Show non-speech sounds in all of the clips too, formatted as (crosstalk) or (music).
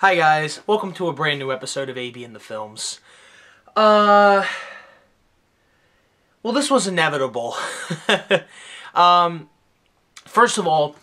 Hi guys, welcome to a brand new episode of AB & The Films. Uh, well, this was inevitable. (laughs) um, first of all,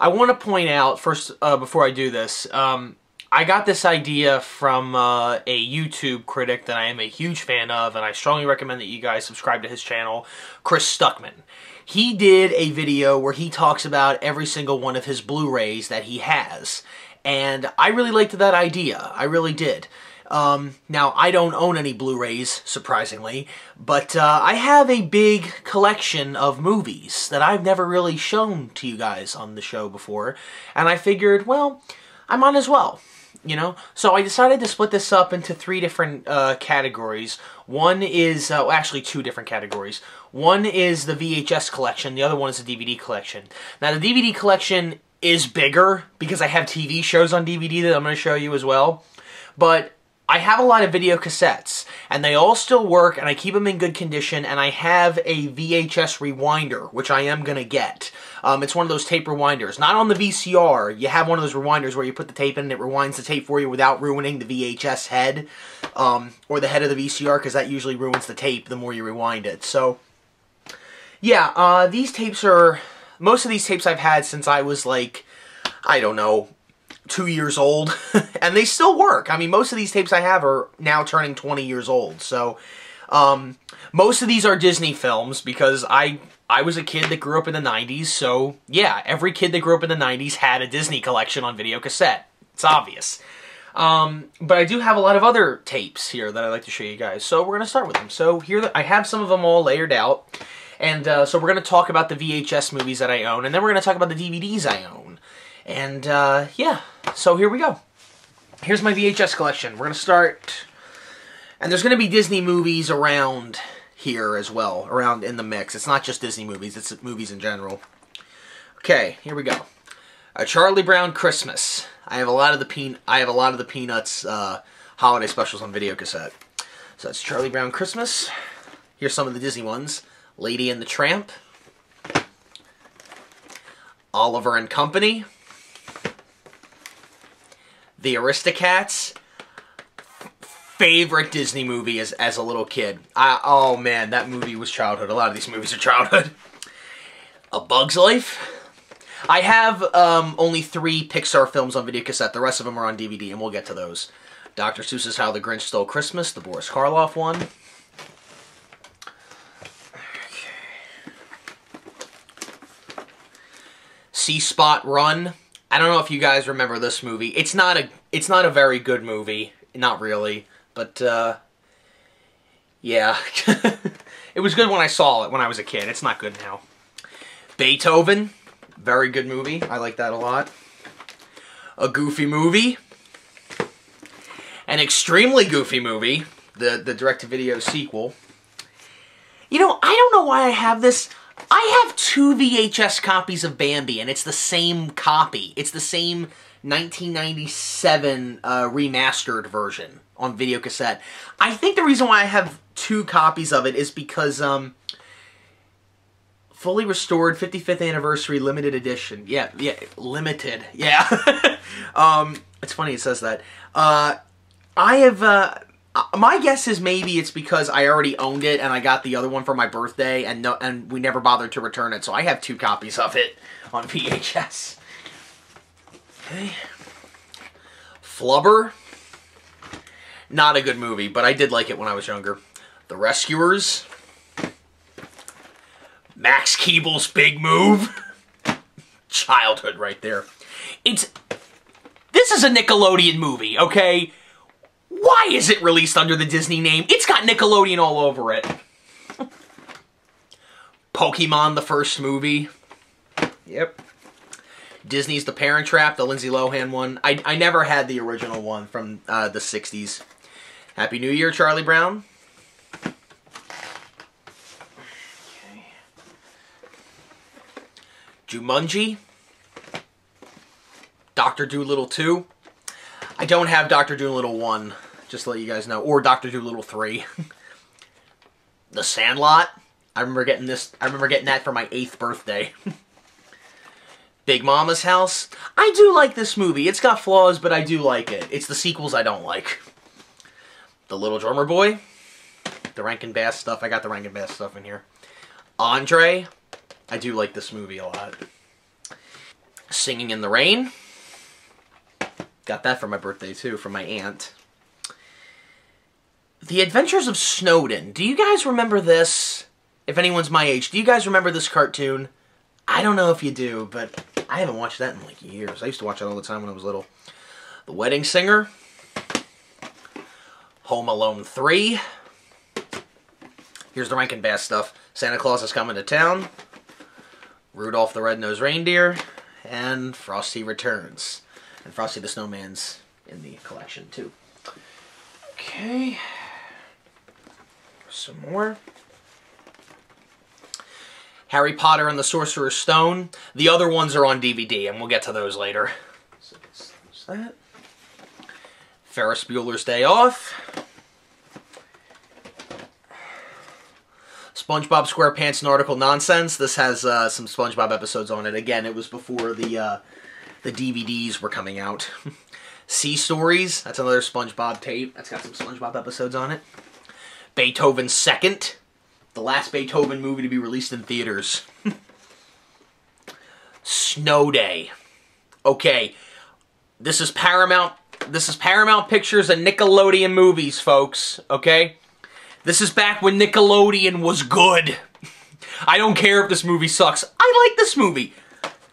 I want to point out first uh, before I do this. Um, I got this idea from uh, a YouTube critic that I am a huge fan of, and I strongly recommend that you guys subscribe to his channel, Chris Stuckman. He did a video where he talks about every single one of his Blu-rays that he has, and I really liked that idea. I really did. Um, now, I don't own any Blu-rays, surprisingly, but uh, I have a big collection of movies that I've never really shown to you guys on the show before, and I figured, well, I might as well you know? So I decided to split this up into three different uh, categories. One is, uh, well, actually two different categories. One is the VHS collection, the other one is the DVD collection. Now the DVD collection is bigger because I have TV shows on DVD that I'm going to show you as well. But I have a lot of video cassettes, and they all still work, and I keep them in good condition, and I have a VHS rewinder, which I am going to get. Um, it's one of those tape rewinders. Not on the VCR. You have one of those rewinders where you put the tape in and it rewinds the tape for you without ruining the VHS head, um, or the head of the VCR, because that usually ruins the tape the more you rewind it. So, yeah, uh, these tapes are... Most of these tapes I've had since I was like, I don't know, two years old, (laughs) and they still work. I mean, most of these tapes I have are now turning 20 years old, so um, most of these are Disney films because I I was a kid that grew up in the 90s, so yeah, every kid that grew up in the 90s had a Disney collection on video cassette. It's obvious. Um, but I do have a lot of other tapes here that I'd like to show you guys, so we're going to start with them. So here, I have some of them all layered out, and uh, so we're going to talk about the VHS movies that I own, and then we're going to talk about the DVDs I own. And uh, yeah, so here we go. Here's my VHS collection. We're going to start... And there's going to be Disney movies around here as well, around in the mix. It's not just Disney movies, it's movies in general. Okay, here we go. A Charlie Brown Christmas. I have a lot of the pe I have a lot of the Peanuts uh, holiday specials on video cassette. So that's Charlie Brown Christmas. Here's some of the Disney ones. Lady and the Tramp. Oliver and Company. The Aristocats. Favorite Disney movie as, as a little kid. I, oh man, that movie was childhood. A lot of these movies are childhood. A Bug's Life. I have um, only three Pixar films on video cassette. The rest of them are on DVD, and we'll get to those. Dr. Seuss's How the Grinch Stole Christmas, the Boris Karloff one. See Spot Run. I don't know if you guys remember this movie. It's not a it's not a very good movie, not really, but uh, yeah, (laughs) it was good when I saw it when I was a kid. It's not good now. Beethoven, very good movie. I like that a lot. A goofy movie. An extremely goofy movie, the the direct-to-video sequel. You know, I don't know why I have this. I have two VHS copies of Bambi, and it's the same copy. It's the same 1997 uh, remastered version on video cassette. I think the reason why I have two copies of it is because um, fully restored 55th anniversary limited edition. Yeah, yeah, limited. Yeah. (laughs) um, it's funny it says that. Uh, I have. Uh, Uh, my guess is maybe it's because I already owned it and I got the other one for my birthday and no, and we never bothered to return it, so I have two copies of it on (laughs) VHS. Okay. Flubber. Not a good movie, but I did like it when I was younger. The Rescuers. Max Keeble's Big Move. (laughs) Childhood right there. It's... This is a Nickelodeon movie, okay? Why is it released under the Disney name? It's got Nickelodeon all over it. (laughs) Pokemon, the first movie. Yep. Disney's The Parent Trap, the Lindsay Lohan one. I, I never had the original one from uh, the 60s. Happy New Year, Charlie Brown. Okay. Jumanji. Dr. Dolittle 2. I don't have Dr. Dolittle 1, just to let you guys know. Or Dr. Dolittle 3. (laughs) the Sandlot. I remember getting this. I remember getting that for my 8th birthday. (laughs) Big Mama's House. I do like this movie. It's got flaws, but I do like it. It's the sequels I don't like. The Little Drummer Boy. The Rankin Bass stuff. I got the Rankin Bass stuff in here. Andre. I do like this movie a lot. Singing in the Rain. Got that for my birthday, too, from my aunt. The Adventures of Snowden. Do you guys remember this? If anyone's my age, do you guys remember this cartoon? I don't know if you do, but I haven't watched that in like years. I used to watch it all the time when I was little. The Wedding Singer. Home Alone 3. Here's the Rankin Bass stuff. Santa Claus is coming to town. Rudolph the Red-Nosed Reindeer. And Frosty Returns. And Frosty the Snowman's in the collection too. Okay. Some more. Harry Potter and the Sorcerer's Stone. The other ones are on DVD, and we'll get to those later. So there's that. Ferris Bueller's Day Off. SpongeBob SquarePants Nautical Nonsense. This has uh, some SpongeBob episodes on it. Again, it was before the uh, the DVDs were coming out. (laughs) sea Stories. That's another SpongeBob tape. That's got some SpongeBob episodes on it. Beethoven Second the last Beethoven movie to be released in theaters. Snow Day. Okay, this is Paramount. This is Paramount Pictures and Nickelodeon movies, folks. Okay, this is back when Nickelodeon was good. (laughs) I don't care if this movie sucks. I like this movie.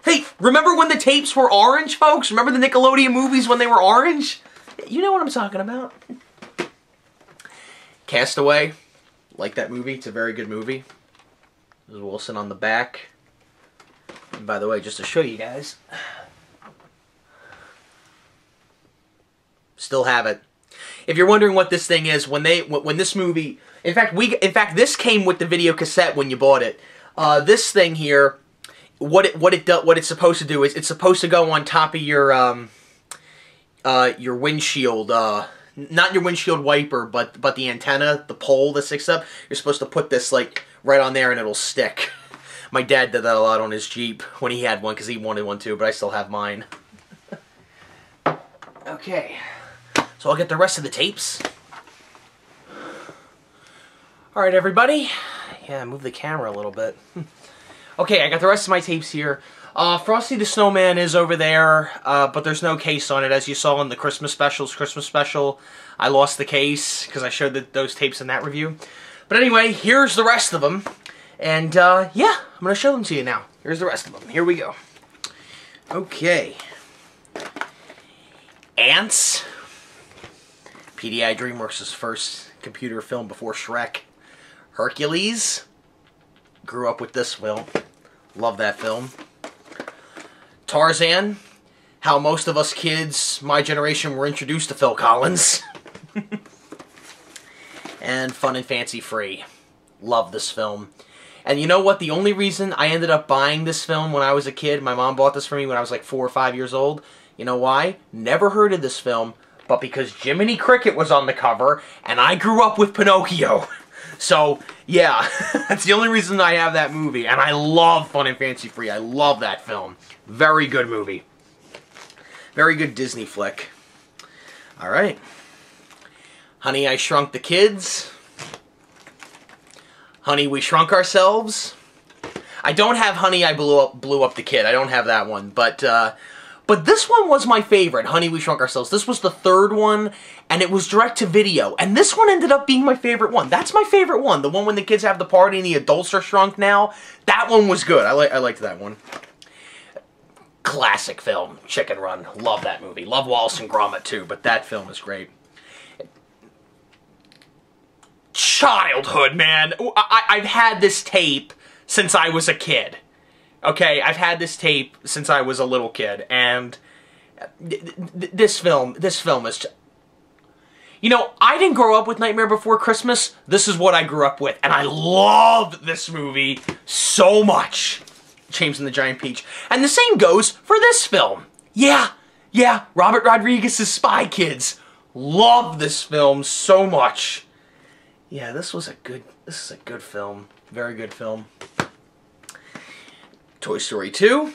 Hey, remember when the tapes were orange, folks? Remember the Nickelodeon movies when they were orange? You know what I'm talking about. Castaway. Like that movie. It's a very good movie. There's Wilson on the back. And by the way, just to show you guys, still have it. If you're wondering what this thing is, when they when this movie, in fact, we in fact this came with the video cassette when you bought it. Uh, this thing here, what it what it do, what it's supposed to do is it's supposed to go on top of your um, uh, your windshield. Uh, not your windshield wiper, but but the antenna, the pole that sticks up. You're supposed to put this like right on there and it'll stick. (laughs) My dad did that a lot on his Jeep when he had one because he wanted one too, but I still have mine. okay, so I'll get the rest of the tapes. All right, everybody. Yeah, move the camera a little bit. (laughs) okay, I got the rest of my tapes here. Uh, Frosty the Snowman is over there, uh, but there's no case on it, as you saw in the Christmas specials. Christmas special, I lost the case because I showed the, those tapes in that review. But anyway, here's the rest of them. And, uh, yeah, I'm going to show them to you now. Here's the rest of them. Here we go. Okay. Antz. PDI DreamWorks' first computer film before Shrek. Hercules. Grew up with this film. Love that film. Tarzan, how most of us kids, my generation, were introduced to Phil Collins. (laughs) and Fun and Fancy Free. Love this film. And you know what? The only reason I ended up buying this film when I was a kid, my mom bought this for me when I was like four or five years old. You know why? Never heard of this film, but because Jiminy Cricket was on the cover, and I grew up with Pinocchio. (laughs) So, yeah, (laughs) that's the only reason I have that movie. And I love Fun and Fancy Free. I love that film. Very good movie. Very good Disney flick. All right. Honey, I Shrunk the Kids. Honey, We Shrunk Ourselves. I don't have Honey, I Blew Up, blew up the Kid. I don't have that one. But, uh, but this one was my favorite, Honey, We Shrunk Ourselves. This was the third one, and it was direct to video. And this one ended up being my favorite one. That's my favorite one. The one when the kids have the party and the adults are shrunk now. That one was good. I, li I liked that one. Classic film, Chicken Run. Love that movie. Love Wallace and Gromit too, but that film is great. Childhood, man. I I've had this tape since I was a kid. Okay, I've had this tape since I was a little kid, and this film, this film is. You know, I didn't grow up with Nightmare Before Christmas. This is what I grew up with, and I love this movie so much. James and the Giant Peach. And the same goes for this film. Yeah, yeah, Robert Rodriguez's Spy Kids. Love this film so much. Yeah, this was a good, this is a good film. Very good film. Toy Story 2.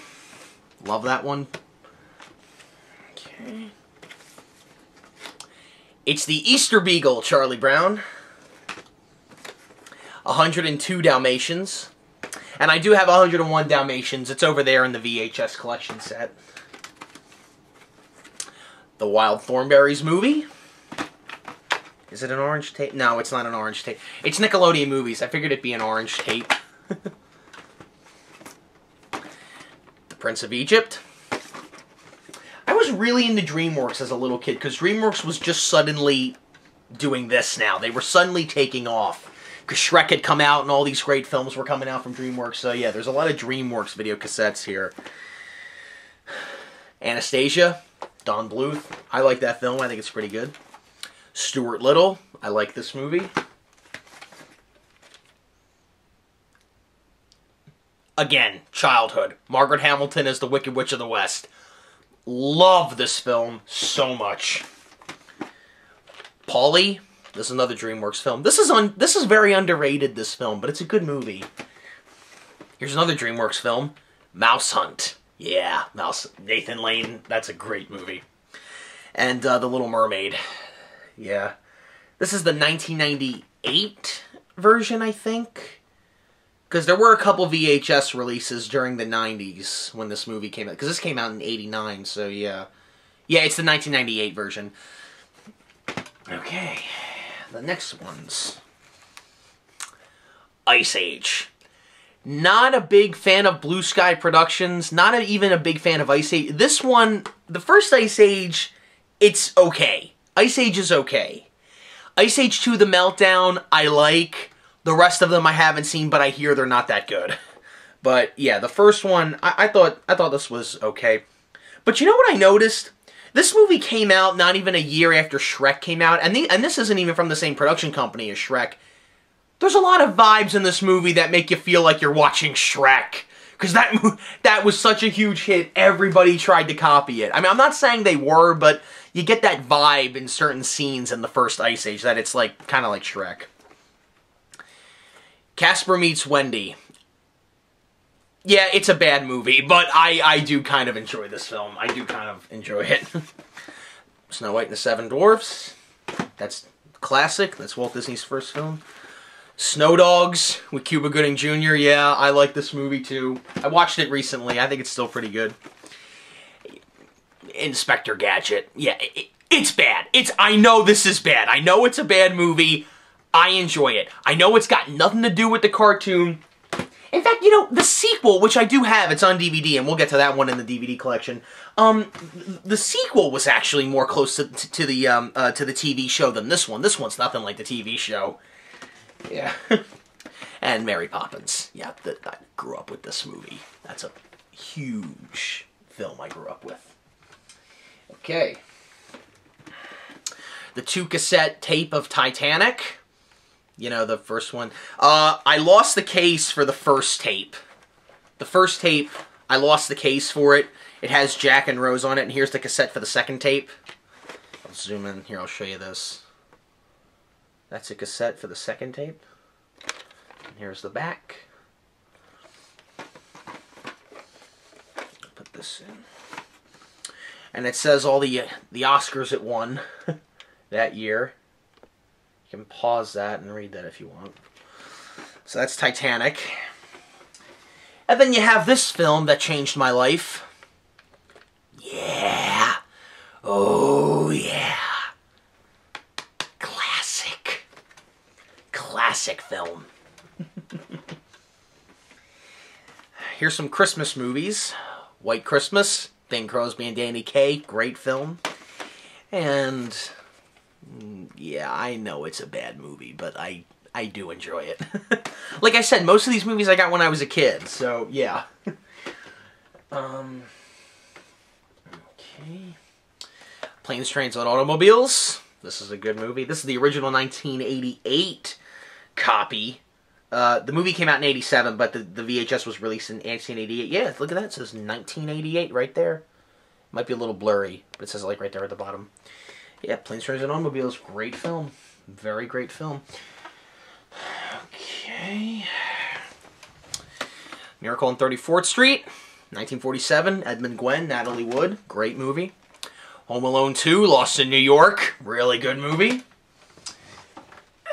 Love that one. Okay. It's the Easter Beagle, Charlie Brown. 102 Dalmatians. And I do have 101 Dalmatians. It's over there in the VHS collection set. The Wild Thornberrys movie. Is it an orange tape? No, it's not an orange tape. It's Nickelodeon movies. I figured it'd be an orange tape. (laughs) the Prince of Egypt. I was really into DreamWorks as a little kid because DreamWorks was just suddenly doing this now. They were suddenly taking off because Shrek had come out and all these great films were coming out from DreamWorks. So yeah, there's a lot of DreamWorks video cassettes here. Anastasia, Don Bluth. I like that film. I think it's pretty good. Stuart Little. I like this movie. Again, childhood. Margaret Hamilton as the Wicked Witch of the West. Love this film so much. Paulie. This is another DreamWorks film. This is on this is very underrated, this film, but it's a good movie. Here's another DreamWorks film. Mouse Hunt. Yeah, Mouse Nathan Lane. That's a great movie. And uh, The Little Mermaid. Yeah. This is the 1998 version, I think. Because there were a couple VHS releases during the 90s when this movie came out. Because this came out in 89, so yeah. Yeah, it's the 1998 version. Okay. The next one's... Ice Age. Not a big fan of Blue Sky Productions. Not a, even a big fan of Ice Age. This one, the first Ice Age, it's okay. Ice Age is okay. Ice Age 2 The Meltdown, I like. The rest of them I haven't seen, but I hear they're not that good. But yeah, the first one, I, I thought I thought this was okay. But you know what I noticed? This movie came out not even a year after Shrek came out, and, the, and this isn't even from the same production company as Shrek. There's a lot of vibes in this movie that make you feel like you're watching Shrek. Because that, that was such a huge hit, everybody tried to copy it. I mean, I'm not saying they were, but you get that vibe in certain scenes in the first Ice Age that it's like kind of like Shrek. Casper meets Wendy. Yeah, it's a bad movie, but I, I do kind of enjoy this film. I do kind of enjoy it. (laughs) Snow White and the Seven Dwarfs. That's classic. That's Walt Disney's first film. Snow Dogs with Cuba Gooding Jr. Yeah, I like this movie too. I watched it recently. I think it's still pretty good. Inspector Gadget. Yeah, it, it's bad. It's I know this is bad. I know it's a bad movie. I enjoy it. I know it's got nothing to do with the cartoon. In fact, you know, the sequel, which I do have, it's on DVD, and we'll get to that one in the DVD collection. Um, the sequel was actually more close to, to, the um, uh, to the TV show than this one. This one's nothing like the TV show. Yeah. (laughs) and Mary Poppins. Yeah, the, I grew up with this movie. That's a huge film I grew up with. Okay. The two cassette tape of Titanic. You know, the first one. Uh, I lost the case for the first tape. The first tape, I lost the case for it. It has Jack and Rose on it, and here's the cassette for the second tape. I'll zoom in. Here, I'll show you this. That's a cassette for the second tape. And here's the back. Put this in and it says all the the Oscars it won (laughs) that year. You can pause that and read that if you want. So that's Titanic. And then you have this film that changed my life. Yeah. Oh, yeah. Classic. Classic film. (laughs) Here's some Christmas movies. White Christmas, Bing Crosby and Danny Kaye, great film. And yeah, I know it's a bad movie, but I I do enjoy it. (laughs) like I said, most of these movies I got when I was a kid, so yeah. (laughs) um Okay. Planes, Trains, and Automobiles. This is a good movie. This is the original 1988 copy uh, the movie came out in 87, but the, the VHS was released in 1988. Yeah, look at that. It says 1988 right there. Might be a little blurry, but it says like right there at the bottom. Yeah, Planes, Trains, and Automobiles. Great film. Very great film. Okay. Miracle on 34th Street. 1947, Edmund Gwenn, Natalie Wood, great movie. Home Alone 2, Lost in New York, really good movie. (sighs)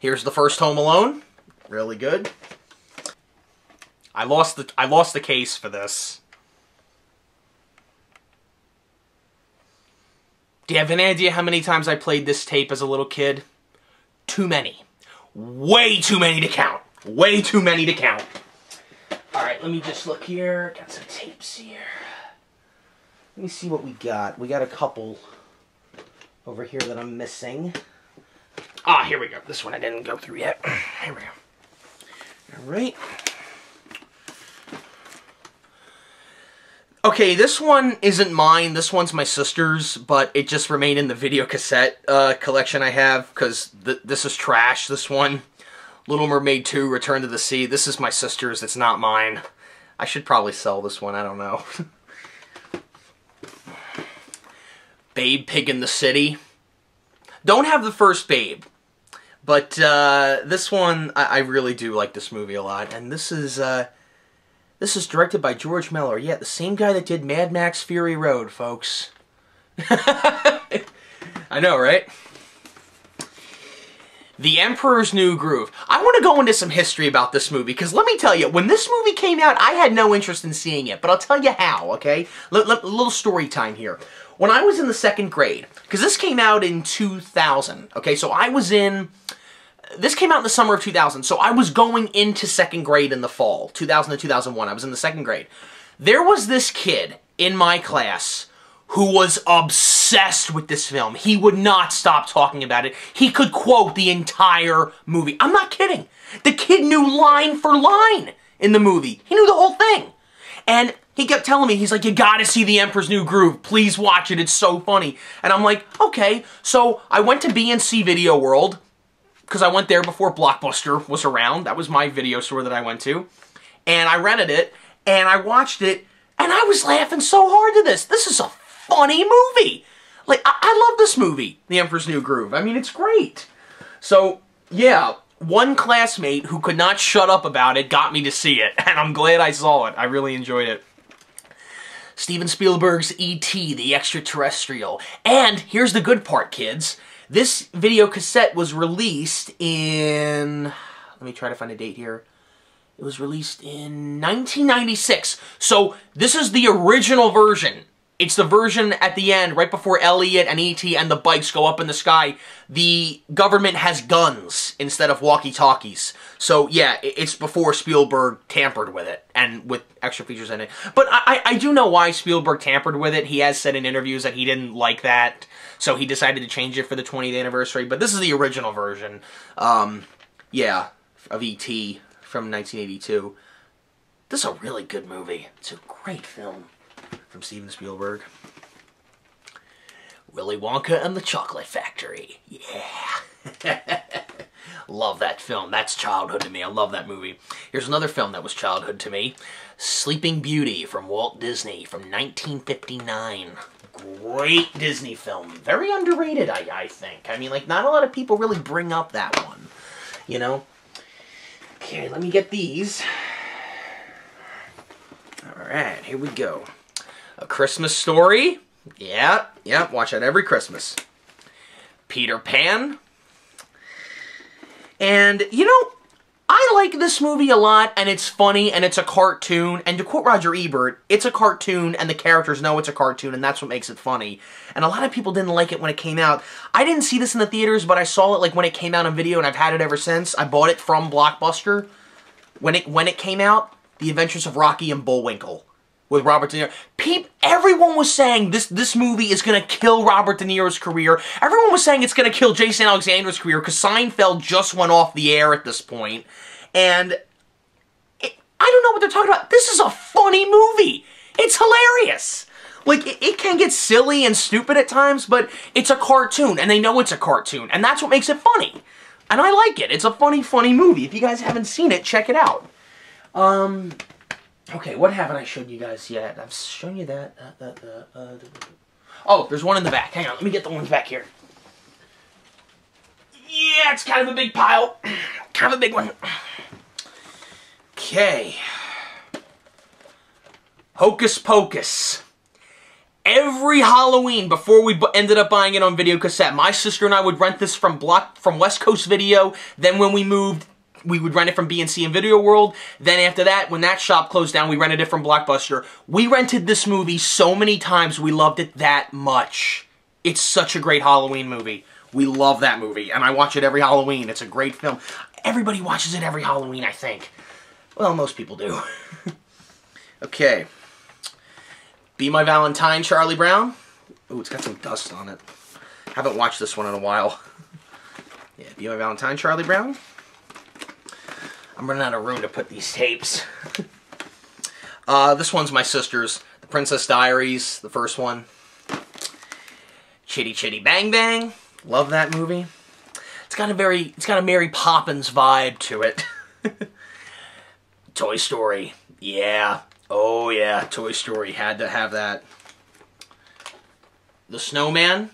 Here's the first Home Alone, really good. I lost the I lost the case for this. Do you have any idea how many times I played this tape as a little kid? Too many. Way too many to count. Way too many to count. Alright, let me just look here. Got some tapes here. Let me see what we got. We got a couple over here that I'm missing. Ah, here we go. This one I didn't go through yet. (clears throat) Here we go. Alright. Okay, this one isn't mine. This one's my sister's, but it just remained in the video cassette uh, collection I have because th this is trash. This one, Little Mermaid 2, Return to the Sea. This is my sister's. It's not mine. I should probably sell this one. I don't know. (laughs) Babe Pig in the City. Don't have the first Babe. But uh, this one, I, I, really do like this movie a lot. And this is... Uh, this is directed by George Miller. Yeah, the same guy that did Mad Max Fury Road, folks. (laughs) I know, right? The Emperor's New Groove. I want to go into some history about this movie, because let me tell you, when this movie came out, I had no interest in seeing it, but I'll tell you how, okay? A little story time here. When I was in the second grade, because this came out in 2000, okay, so I was in this came out in the summer of 2000, so I was going into second grade in the fall, 2000 to 2001. I was in the second grade. There was this kid in my class who was obsessed with this film. He would not stop talking about it. He could quote the entire movie. I'm not kidding. The kid knew line for line in the movie. He knew the whole thing. And he kept telling me, he's like, you gotta see The Emperor's New Groove. Please watch it. It's so funny. And I'm like, okay. So I went to BNC Video World because I went there before Blockbuster was around. That was my video store that I went to. And I rented it, and I watched it, and I was laughing so hard to this. This is a funny movie. Like, I, I love this movie, The Emperor's New Groove. I mean, it's great. So, yeah, one classmate who could not shut up about it got me to see it, (laughs) and I'm glad I saw it. I really enjoyed it. Steven Spielberg's E.T., the extraterrestrial. And here's the good part, kids. This video cassette was released in... Let me try to find a date here. It was released in 1996. So this is the original version. It's the version at the end, right before Elliot and E.T. and the bikes go up in the sky. The government has guns instead of walkie-talkies. So, yeah, it's before Spielberg tampered with it and with extra features in it. But I, I do know why Spielberg tampered with it. He has said in interviews that he didn't like that. So he decided to change it for the 20th anniversary. But this is the original version. Um, yeah, of E.T. from 1982. This is a really good movie. It's a great film from Steven Spielberg. Willy Wonka and the Chocolate Factory. Yeah. (laughs) love that film. That's childhood to me. I love that movie. Here's another film that was childhood to me. Sleeping Beauty from Walt Disney from 1959 great Disney film. Very underrated, I, I think. I mean, like, not a lot of people really bring up that one, you know? Okay, let me get these. Alright, here we go. A Christmas Story. Yeah, yeah, watch that every Christmas. Peter Pan. And, you know, I like this movie a lot, and it's funny, and it's a cartoon, and to quote Roger Ebert, it's a cartoon, and the characters know it's a cartoon, and that's what makes it funny. And a lot of people didn't like it when it came out. I didn't see this in the theaters, but I saw it like when it came out on video, and I've had it ever since. I bought it from Blockbuster when it when it came out. The Adventures of Rocky and Bullwinkle with Robert De Niro. Peep, everyone was saying this this movie is gonna kill Robert De Niro's career. Everyone was saying it's gonna kill Jason Alexander's career because Seinfeld just went off the air at this point, and it, I don't know what they're talking about. This is a funny movie. It's hilarious. Like, it, it can get silly and stupid at times, but it's a cartoon, and they know it's a cartoon, and that's what makes it funny. And I like it. It's a funny, funny movie. If you guys haven't seen it, check it out. Um, Okay, what haven't I shown you guys yet? I've shown you that. Uh, uh, oh, there's one in the back. Hang on, let me get the ones back here. Yeah, it's kind of a big pile. kind of a big one. Okay. Hocus Pocus. Every Halloween before we ended up buying it on video cassette, my sister and I would rent this from Block from West Coast Video. Then when we moved, we would rent it from BNC and Video World. Then after that, when that shop closed down, we rented it from Blockbuster. We rented this movie so many times, we loved it that much. It's such a great Halloween movie. We love that movie, and I watch it every Halloween. It's a great film. Everybody watches it every Halloween, I think. Well, most people do. (laughs) okay. Be My Valentine, Charlie Brown. Ooh, it's got some dust on it. Haven't watched this one in a while. (laughs) Yeah, Be My Valentine, Charlie Brown. I'm running out of room to put these tapes. (laughs) uh, this one's my sister's. The Princess Diaries, the first one. Chitty Chitty Bang Bang. Love that movie. It's got a very, it's got a Mary Poppins vibe to it. (laughs) Toy Story. Yeah. Oh yeah, Toy Story. Had to have that. The Snowman.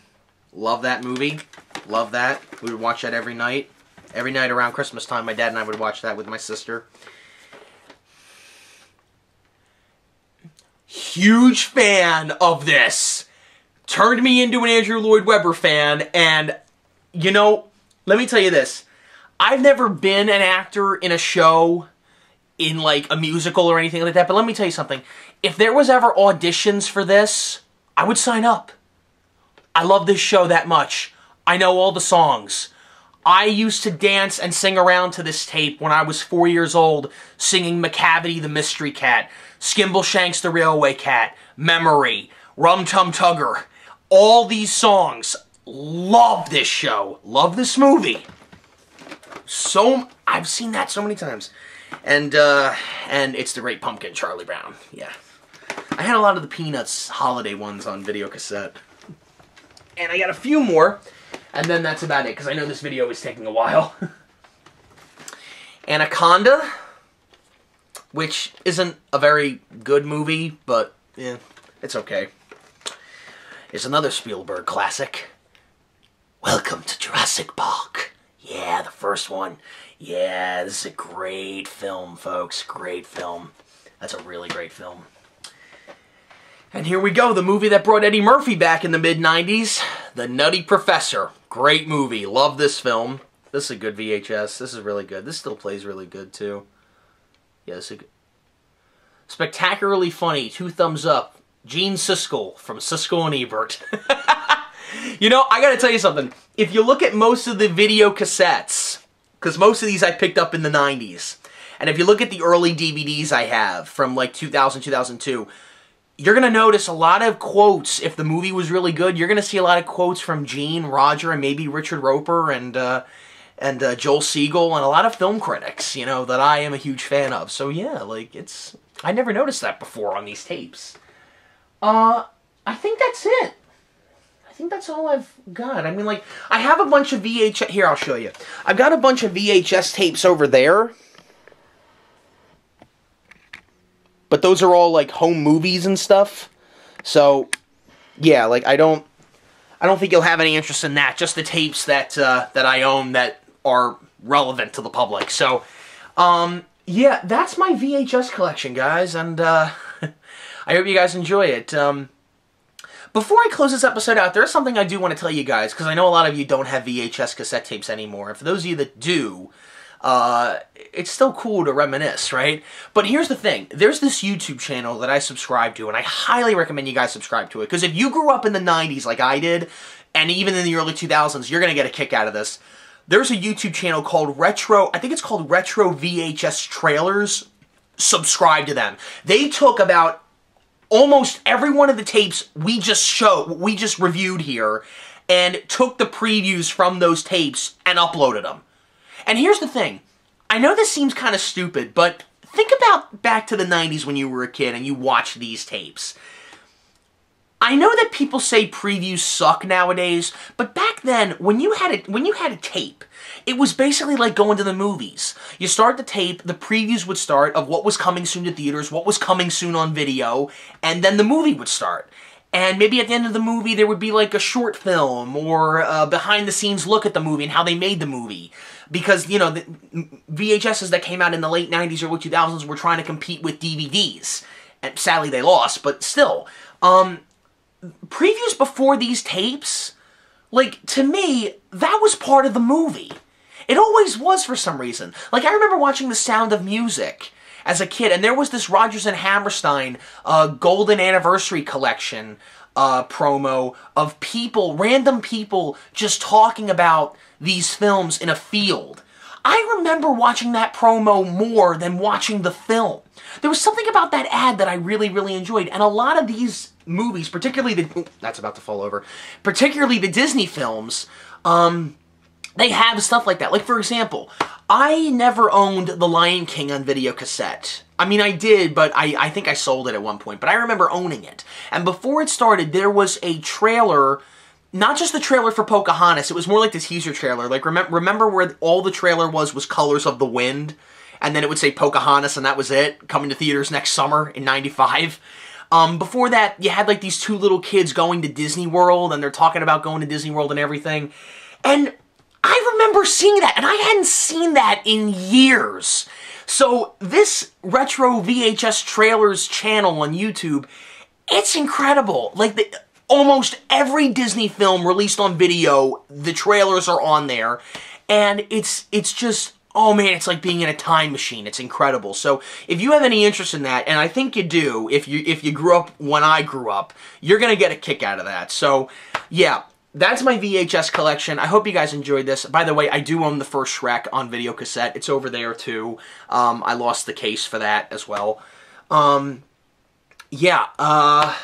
Love that movie. Love that. We would watch that every night. Every night around Christmas time, my dad and I would watch that with my sister. Huge fan of this turned me into an Andrew Lloyd Webber fan, and you know, let me tell you this. I've never been an actor in a show, in like a musical or anything like that, but let me tell you something. If there was ever auditions for this, I would sign up. I love this show that much. I know all the songs. I used to dance and sing around to this tape when I was four years old, singing Macavity the Mystery Cat, Skimbleshanks the Railway Cat, Memory, Rum Tum Tugger, all these songs. Love this show. Love this movie. So I've seen that so many times. And uh and it's the Great Pumpkin, Charlie Brown. Yeah. I had a lot of the Peanuts holiday ones on video cassette. And I got a few more, and then that's about it, because I know this video is taking a while. (laughs) Anaconda, which isn't a very good movie, but yeah, it's okay It's another Spielberg classic. Welcome to Jurassic Park. Yeah, the first one. Yeah, this is a great film, folks. Great film. That's a really great film. And here we go, the movie that brought Eddie Murphy back in the mid-90s, The Nutty Professor. Great movie. Love this film. This is a good VHS. This is really good. This still plays really good, too. Yeah, this is Spectacularly funny. Two thumbs up. Gene Siskel from Siskel and Ebert. (laughs) you know, I gotta tell you something. If you look at most of the video cassettes, because most of these I picked up in the 90s, and if you look at the early DVDs I have from like 2000, 2002, you're going to notice a lot of quotes. If the movie was really good, you're going to see a lot of quotes from Gene, Roger, and maybe Richard Roeper and uh, and uh, Joel Siegel and a lot of film critics, you know, that I am a huge fan of. So yeah, like it's I never noticed that before on these tapes. Uh, I think that's it. I think that's all I've got. I mean, like, I have a bunch of VHS... Here, I'll show you. I've got a bunch of VHS tapes over there. But those are all, like, home movies and stuff. So, yeah, like, I don't... I don't think you'll have any interest in that. Just the tapes that, uh, that I own that are relevant to the public. So, um, yeah, that's my VHS collection, guys. And, uh... (laughs) I hope you guys enjoy it. Um, before I close this episode out, there's something I do want to tell you guys, because I know a lot of you don't have VHS cassette tapes anymore. And for those of you that do, uh, it's still cool to reminisce, right? But here's the thing. There's this YouTube channel that I subscribe to, and I highly recommend you guys subscribe to it. Because if you grew up in the 90s like I did, and even in the early 2000s, you're going to get a kick out of this. There's a YouTube channel called Retro, I think it's called Retro VHS Trailers. Subscribe to them. They took about almost every one of the tapes we just show we just reviewed here and took the previews from those tapes and uploaded them. And here's the thing. I know this seems kind of stupid, but think about back to the 90s when you were a kid and you watched these tapes. I know that people say previews suck nowadays, but back then, when you had a, when you had a tape, it was basically like going to the movies. You start the tape, the previews would start of what was coming soon to theaters, what was coming soon on video, and then the movie would start. And maybe at the end of the movie, there would be like a short film or a behind the scenes look at the movie and how they made the movie. Because, you know, the VHSs that came out in the late 90s, early 2000s were trying to compete with DVDs and sadly they lost, but still. Um, previews before these tapes, like, to me, that was part of the movie. It always was for some reason. Like, I remember watching The Sound of Music as a kid, and there was this Rodgers and Hammerstein uh, Golden Anniversary Collection uh, promo of people, random people, just talking about these films in a field. I remember watching that promo more than watching the film. There was something about that ad that I really, really enjoyed, and a lot of these movies, particularly the... Ooh, that's about to fall over. Particularly the Disney films, um, they have stuff like that. Like, for example, I never owned The Lion King on video cassette. I mean, I did, but I, I think I sold it at one point. But I remember owning it. And before it started, there was a trailer, not just the trailer for Pocahontas, it was more like the teaser trailer. Like, remember, remember where all the trailer was was Colors of the Wind? And then it would say Pocahontas, and that was it, coming to theaters next summer in 95. Um, before that, you had like these two little kids going to Disney World, and they're talking about going to Disney World and everything. And I remember seeing that, and I hadn't seen that in years. So this retro VHS trailers channel on YouTube, it's incredible. Like the, almost every Disney film released on video, the trailers are on there, and it's it's just oh man, it's like being in a time machine. It's incredible. So if you have any interest in that, and I think you do, if you if you grew up when I grew up, you're gonna get a kick out of that. So yeah, that's my VHS collection. I hope you guys enjoyed this. By the way, I do own the first Shrek on video cassette. It's over there too. Um, I lost the case for that as well. Um, yeah, uh,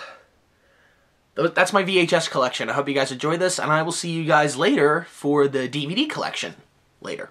that's my VHS collection. I hope you guys enjoyed this, and I will see you guys later for the DVD collection later.